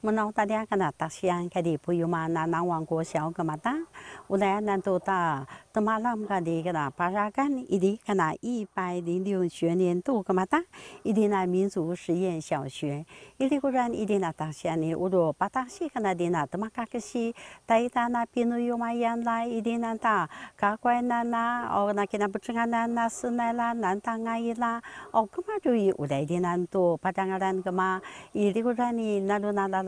我们那大家跟那大乡跟的朋友嘛，那南王国小个嘛大，我来那都大，都嘛浪么个的个那巴沙干，一的跟那一百零六学年度个嘛大，一的那民族实验小学，伊的个人一的那大乡呢，我都巴大西跟的那都嘛嘎个西，大伊大那边都有嘛样啦，伊的那大嘎乖那那，哦那跟那不吃个那那是那啦，南大阿姨啦，哦个嘛就有我来的那都巴沙干那个嘛，伊的个人呢，那都那那。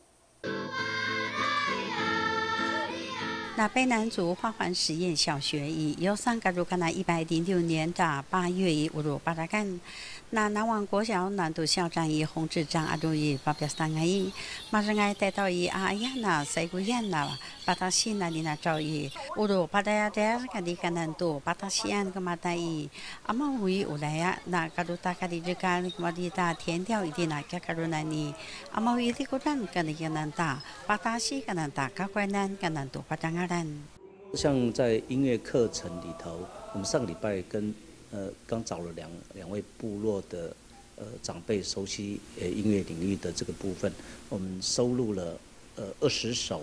那卑南族花环实验小学以由上个如卡那一百零六年的八月以乌鲁巴达干，那南王国小南都校长以洪志章阿杜以发表三个以，马上爱带到以阿呀那塞古燕那巴达西那里那招以乌鲁巴达呀带个地个南都巴达西安个马达以，阿妈为乌来呀那个都大个地这个个地大田调一点那个个如那里，阿妈为地个人个那个南大巴达西个南大个怪南个南都巴达。像在音乐课程里头，我们上个礼拜跟呃刚找了两两位部落的呃长辈熟悉呃音乐领域的这个部分，我们收录了呃二十首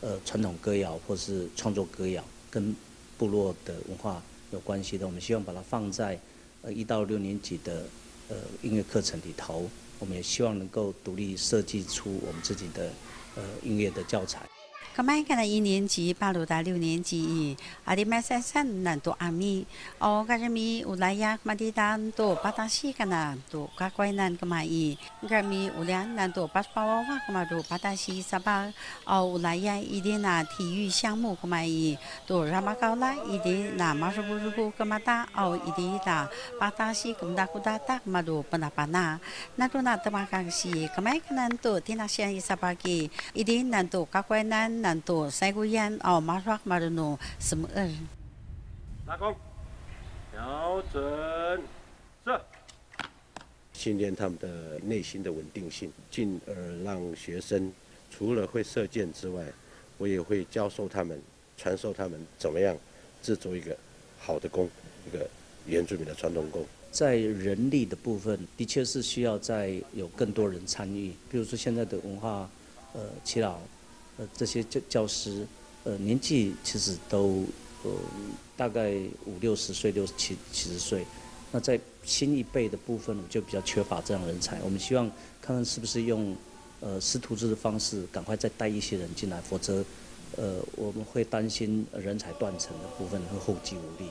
呃传统歌谣或是创作歌谣跟部落的文化有关系的，我们希望把它放在呃一到六年级的呃音乐课程里头，我们也希望能够独立设计出我们自己的呃音乐的教材。可买个那一年级，八路到六年级，阿里买三三难多阿米，哦，个人咪有来呀，马地单多巴达西个那多个怪难个嘛伊，个咪有两难多巴巴娃娃个嘛多巴达西沙巴，哦，有来呀一点那体育项目个嘛伊，多拉马高啦一点那马什布鲁布个嘛大，哦，一点那巴达西个达古达达个嘛多巴那巴那，那多那德马个西，个买个难多天那些伊沙巴基，一点难多个怪难。难度赛过烟哦，马上马的诺什么二？拉弓，瞄准，是。训练他们的内心的稳定性，进而让学生除了会射箭之外，我也会教授他们、传授他们怎么样制作一个好的弓，一个原住民的传统弓。在人力的部分，的确是需要在有更多人参与，比如说现在的文化，呃，祈老。呃，这些教教师，呃，年纪其实都呃大概五六十岁、六七七十岁。那在新一辈的部分，就比较缺乏这样人才。我们希望看看是不是用呃师徒制的方式，赶快再带一些人进来，否则呃我们会担心人才断层的部分会后继无力。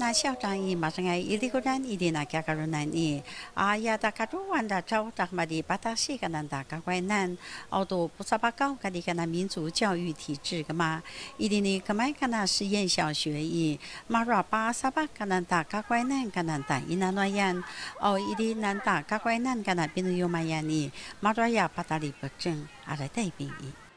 那校长伊马上爱伊哩个人伊哩那家个人那尼，啊呀大家都玩的招达嘛的巴达西个难大个怪难，奥多不萨巴高个的个那民族教育体制个嘛，伊哩呢个买个那实验小学伊，马若巴萨巴个难大个怪难个难大伊那那样，哦伊哩难大个怪难个那边有嘛样尼，马拉呀巴达里不正，阿来带兵伊。